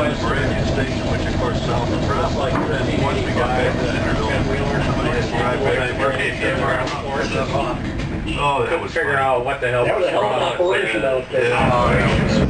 Northwest Meridian Station, which of course south of Brooklyn. Like Once we got back to Centerville, somebody had to drive back to Oh, that Couldn't was figure out what the hell. That was a hell of an wrong operation out there. Yeah, oh, yeah.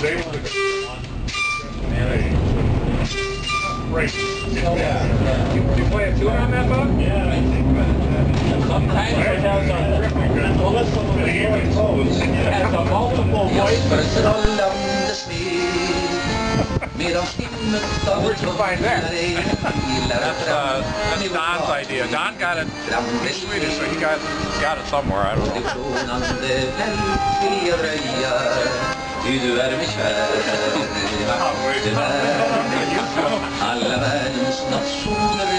He was able to. Right. You play a tune on that, Bob? Yeah, I think. Sometimes it has a, well, let's look at the voice. close. It has a multiple voice, but it's Strollam de snee, med Where'd you find that? That's, uh, that's Don's idea. Don got it, he's Swedish, so he got, got it somewhere, I don't know. Är alla världens nationer